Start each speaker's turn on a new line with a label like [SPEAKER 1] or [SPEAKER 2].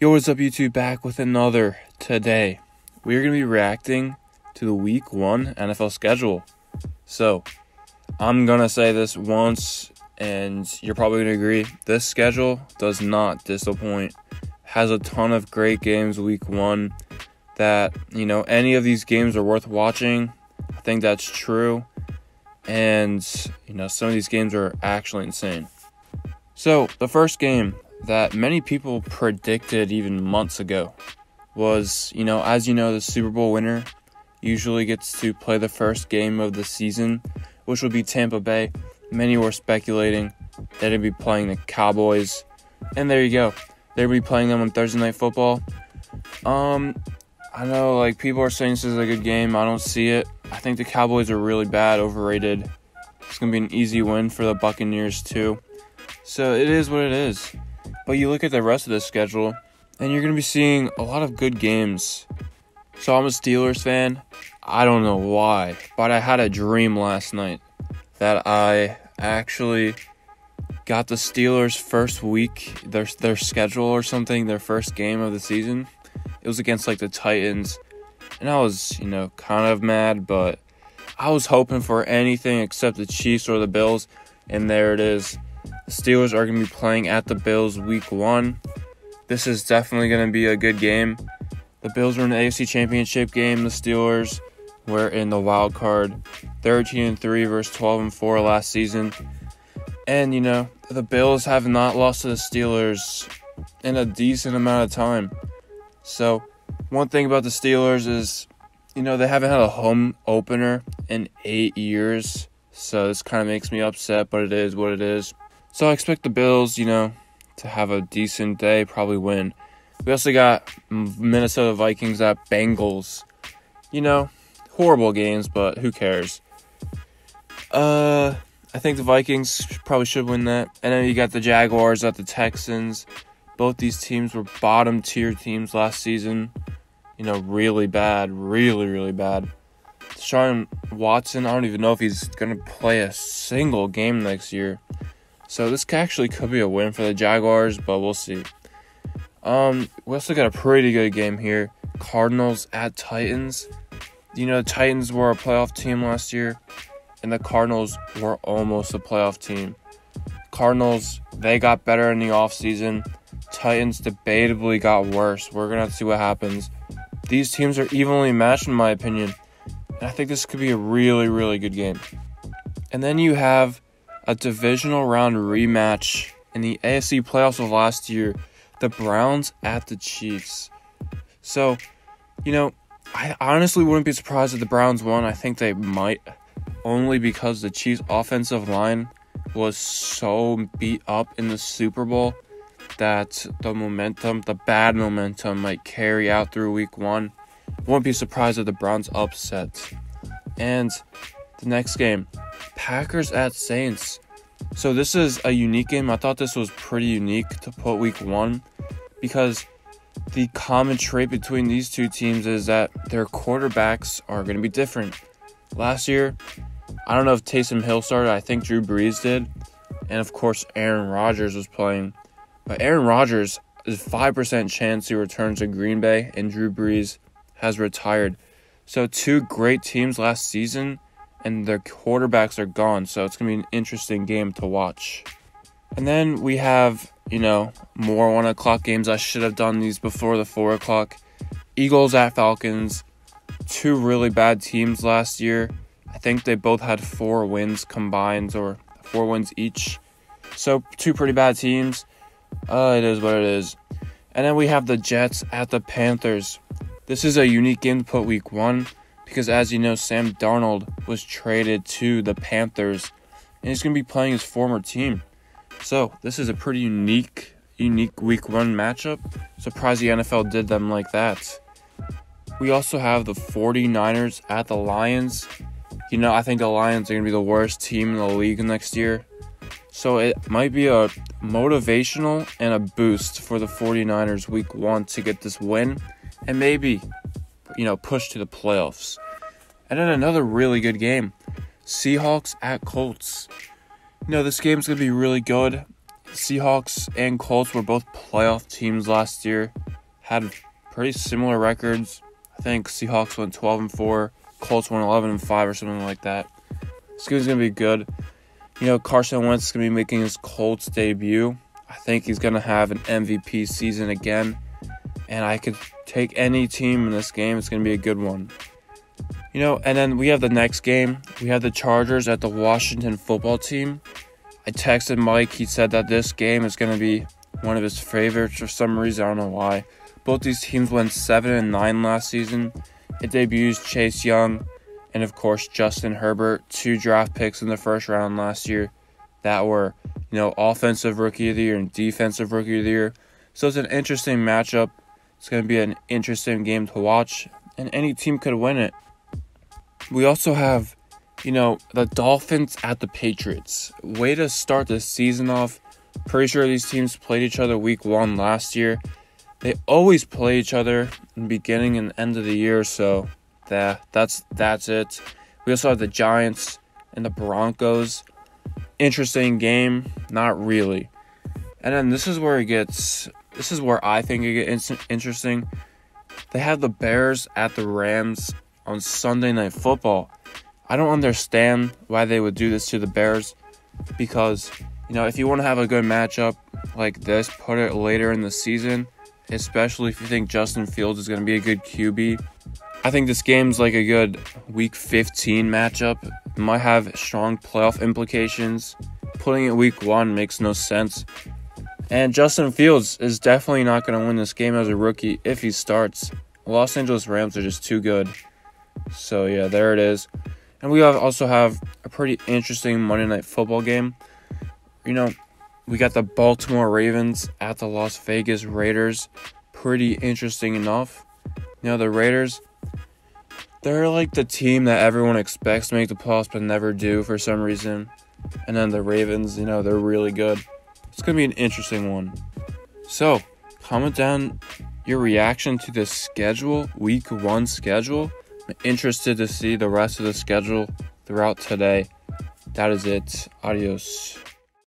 [SPEAKER 1] Yo, what's up, YouTube? Back with another today. We're going to be reacting to the week one NFL schedule. So, I'm going to say this once, and you're probably going to agree. This schedule does not disappoint. Has a ton of great games week one that, you know, any of these games are worth watching. I think that's true. And, you know, some of these games are actually insane. So, the first game that many people predicted even months ago was, you know, as you know, the Super Bowl winner usually gets to play the first game of the season, which would be Tampa Bay. Many were speculating that it'd be playing the Cowboys. And there you go. They'd be playing them on Thursday Night Football. Um, I know, like, people are saying this is a good game. I don't see it. I think the Cowboys are really bad, overrated. It's going to be an easy win for the Buccaneers, too. So it is what it is. But you look at the rest of the schedule, and you're going to be seeing a lot of good games. So I'm a Steelers fan. I don't know why, but I had a dream last night that I actually got the Steelers' first week, their their schedule or something, their first game of the season. It was against like the Titans, and I was, you know, kind of mad, but I was hoping for anything except the Chiefs or the Bills, and there it is. The Steelers are going to be playing at the Bills week one. This is definitely going to be a good game. The Bills are in the AFC Championship game. The Steelers were in the wild card, 13 and 3 versus 12 and 4 last season. And you know, the Bills have not lost to the Steelers in a decent amount of time. So, one thing about the Steelers is, you know, they haven't had a home opener in eight years. So, this kind of makes me upset, but it is what it is. So I expect the Bills, you know, to have a decent day, probably win. We also got Minnesota Vikings at Bengals. You know, horrible games, but who cares? Uh, I think the Vikings probably should win that. And then you got the Jaguars at the Texans. Both these teams were bottom tier teams last season. You know, really bad, really, really bad. Deshaun Watson, I don't even know if he's going to play a single game next year. So this actually could be a win for the Jaguars, but we'll see. Um, we also got a pretty good game here. Cardinals at Titans. You know, the Titans were a playoff team last year, and the Cardinals were almost a playoff team. Cardinals, they got better in the offseason. Titans debatably got worse. We're going to see what happens. These teams are evenly matched, in my opinion. And I think this could be a really, really good game. And then you have a divisional round rematch in the AFC playoffs of last year, the Browns at the Chiefs. So, you know, I honestly wouldn't be surprised if the Browns won. I think they might, only because the Chiefs' offensive line was so beat up in the Super Bowl that the momentum, the bad momentum, might carry out through week one. Won't be surprised if the Browns upset. And the next game, Packers at Saints. So this is a unique game. I thought this was pretty unique to put week one because the common trait between these two teams is that their quarterbacks are going to be different. Last year, I don't know if Taysom Hill started. I think Drew Brees did, and of course Aaron Rodgers was playing. But Aaron Rodgers is five percent chance he returns to Green Bay, and Drew Brees has retired. So two great teams last season and their quarterbacks are gone. So it's going to be an interesting game to watch. And then we have, you know, more one o'clock games. I should have done these before the four o'clock. Eagles at Falcons. Two really bad teams last year. I think they both had four wins combined or four wins each. So two pretty bad teams. Uh, it is what it is. And then we have the Jets at the Panthers. This is a unique game to put week one because as you know, Sam Darnold was traded to the Panthers and he's going to be playing his former team. So, this is a pretty unique unique week 1 matchup. Surprised the NFL did them like that. We also have the 49ers at the Lions. You know, I think the Lions are going to be the worst team in the league next year. So it might be a motivational and a boost for the 49ers week 1 to get this win and maybe you know, push to the playoffs. And then another really good game Seahawks at Colts. You know, this game's going to be really good. Seahawks and Colts were both playoff teams last year. had pretty similar records. I think Seahawks went 12 and 4, Colts went 11 and 5 or something like that. This game's gonna be good. You know, Carson Wentz is gonna be making his Colts debut. I think he's gonna have an MVP season again, and I could take any team in this game. It's gonna be a good one. You know, and then we have the next game. We have the Chargers at the Washington football team. I texted Mike. He said that this game is going to be one of his favorites for some reason. I don't know why. Both these teams went 7 and 9 last season. It debuts Chase Young and, of course, Justin Herbert, two draft picks in the first round last year that were, you know, offensive rookie of the year and defensive rookie of the year. So it's an interesting matchup. It's going to be an interesting game to watch, and any team could win it. We also have, you know, the Dolphins at the Patriots. Way to start the season off. Pretty sure these teams played each other week one last year. They always play each other in beginning and end of the year, so that that's that's it. We also have the Giants and the Broncos. Interesting game, not really. And then this is where it gets. This is where I think it gets interesting. They have the Bears at the Rams on Sunday Night Football. I don't understand why they would do this to the Bears because, you know, if you want to have a good matchup like this, put it later in the season, especially if you think Justin Fields is going to be a good QB. I think this game's like a good week 15 matchup. It might have strong playoff implications. Putting it week one makes no sense. And Justin Fields is definitely not going to win this game as a rookie if he starts. Los Angeles Rams are just too good. So yeah, there it is. And we also have a pretty interesting Monday night football game. You know, we got the Baltimore Ravens at the Las Vegas Raiders. Pretty interesting enough. You know, the Raiders, they're like the team that everyone expects to make the playoffs but never do for some reason. And then the Ravens, you know, they're really good. It's going to be an interesting one. So, comment down your reaction to the schedule, week one schedule interested to see the rest of the schedule throughout today. That is it. Adios.